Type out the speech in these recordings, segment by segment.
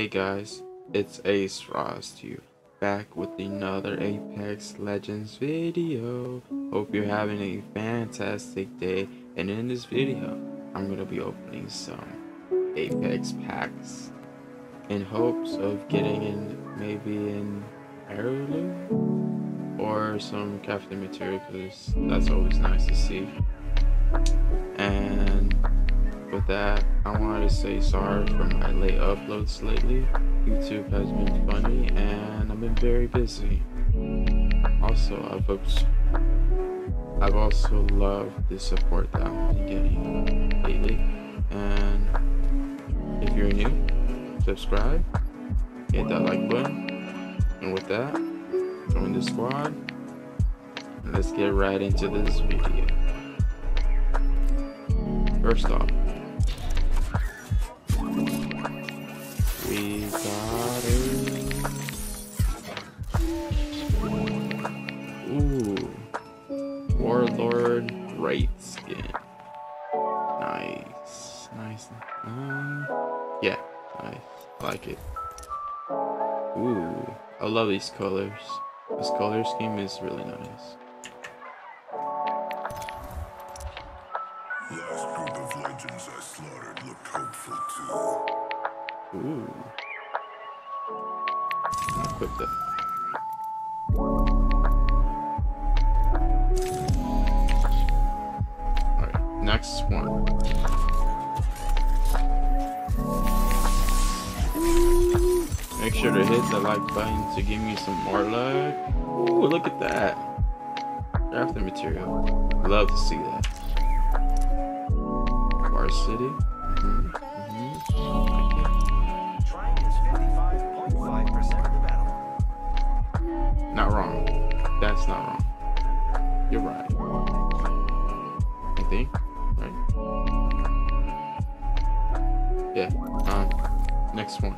Hey guys, it's Ace here, back with another Apex Legends video. Hope you're having a fantastic day, and in this video, I'm gonna be opening some Apex packs in hopes of getting in maybe an heirloom or some crafting material because that's always nice to see. And with that, to say sorry for my late uploads lately. YouTube has been funny and I've been very busy. Also, I've I've also loved the support that I've been getting lately. And if you're new, subscribe, hit that like button. And with that, join the squad. Let's get right into this video. First off, Nice, nice. Uh, yeah. I like it. Ooh, I love these colors. This color scheme is really nice. Last group of legends I slaughtered looked hopeful too. Ooh. Equip that. Alright, next one. Make sure to hit the like button to give me some more love. Ooh, look at that. Crafting material. Love to see that. Bar City. Mhm, mhm. Like it. Trying is 55.5% of the battle. Not wrong. That's not wrong. You're right. I think, right? Yeah. Um. Next one.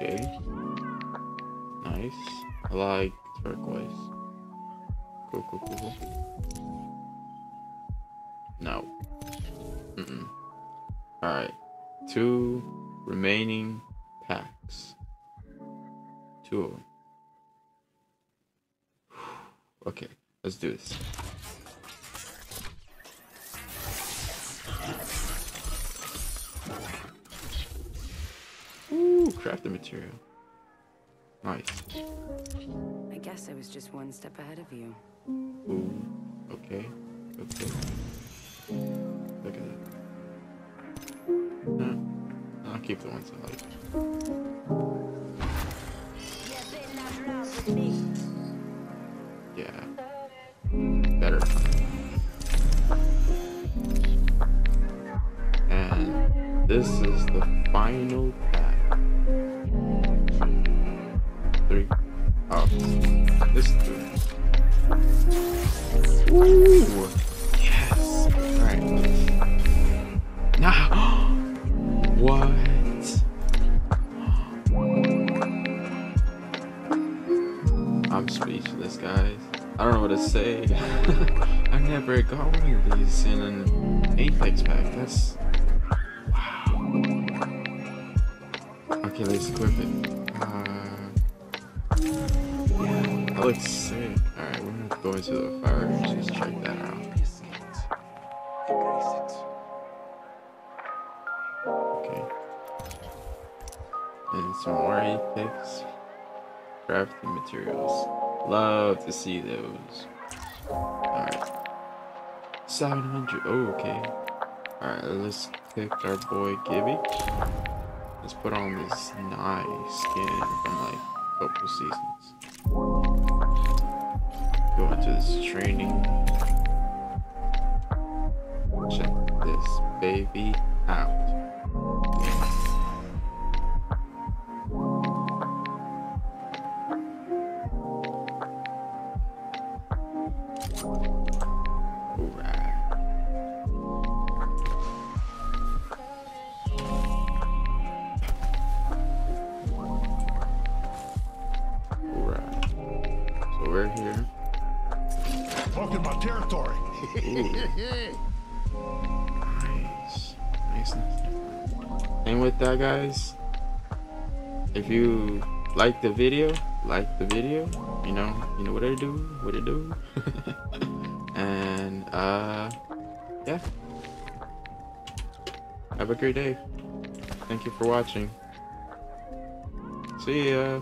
Okay. Nice. I like turquoise. Cool, cool, cool. No. Mm-mm. Alright. Two remaining packs. Two of them. Okay, let's do this. Crafting material. Nice. I guess I was just one step ahead of you. Ooh, okay. Okay. Look at that. Nah, I'll keep the ones I like. Yeah. Better. And this is the final. Three. Oh, this is three. Ooh. Yes. Alright. Nah. what? I'm speechless, guys. I don't know what to say. I never got one of these in an Apex pack. That's Okay, let's equip it. Uh, yeah, that looks sick. Alright, we're gonna go into the fire and just check that out. Okay. And some more Apex crafting materials. Love to see those. Alright. 700. Oh, okay. Alright, let's pick our boy Gibby. Let's put on this nice skin from like a couple seasons. Go into this training. Check this baby territory. Nice. Nice. And with that, guys, if you like the video, like the video, you know, you know what I do, what I do. and, uh, yeah. Have a great day. Thank you for watching. See ya.